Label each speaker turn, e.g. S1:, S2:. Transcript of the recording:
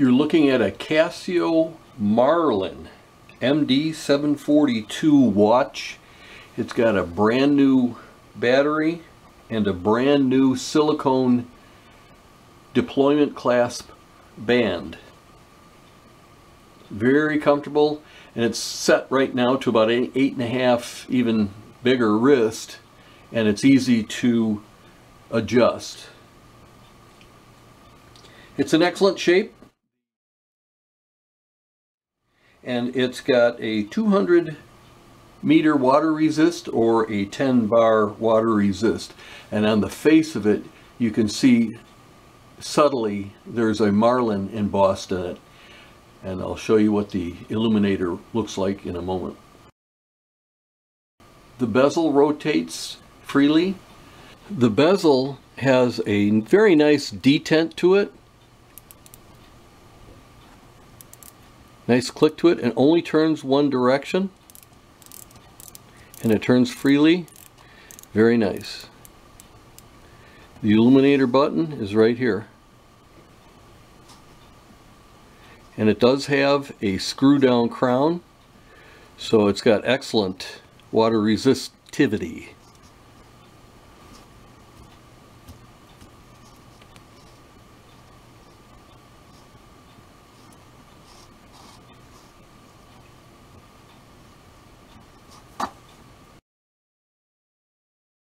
S1: You're looking at a Casio Marlin MD742 watch. It's got a brand new battery and a brand new silicone deployment clasp band. Very comfortable and it's set right now to about eight, eight and a half even bigger wrist and it's easy to adjust. It's in excellent shape and it's got a 200 meter water resist or a 10 bar water resist and on the face of it you can see subtly there's a marlin embossed in it and I'll show you what the illuminator looks like in a moment. The bezel rotates freely. The bezel has a very nice detent to it Nice click to it and only turns one direction. And it turns freely. Very nice. The illuminator button is right here. And it does have a screw down crown. So it's got excellent water resistivity.